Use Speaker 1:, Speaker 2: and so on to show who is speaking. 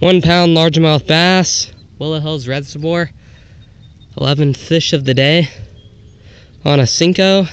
Speaker 1: One pound largemouth bass, Willow Hills Reservoir, Eleven fish of the day on a cinco.